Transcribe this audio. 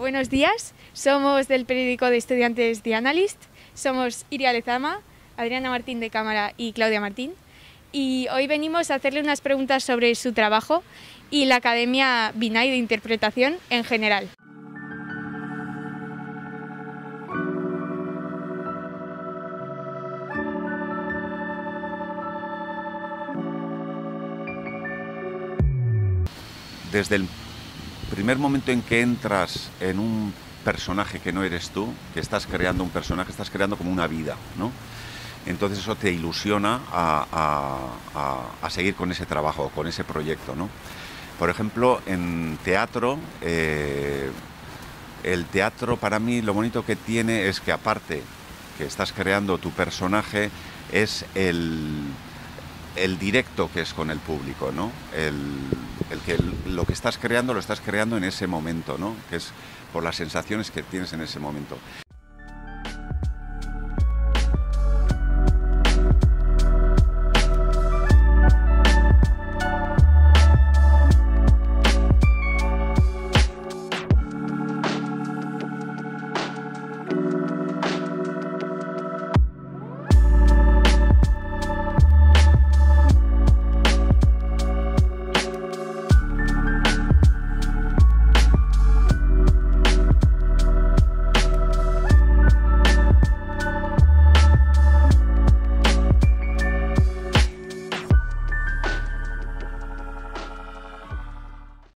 buenos días. Somos del periódico de estudiantes The Analyst. Somos Iria Lezama, Adriana Martín de Cámara y Claudia Martín. Y hoy venimos a hacerle unas preguntas sobre su trabajo y la Academia Binay de Interpretación en general. Desde el primer momento en que entras en un personaje que no eres tú, que estás creando un personaje, estás creando como una vida, ¿no? Entonces eso te ilusiona a, seguir con ese trabajo, con ese proyecto, ¿no? Por ejemplo, en teatro, eh, el teatro para mí lo bonito que tiene es que aparte que estás creando tu personaje, es el, el directo que es con el público, ¿no? El, el que lo que estás creando lo estás creando en ese momento, ¿no? Que es por las sensaciones que tienes en ese momento.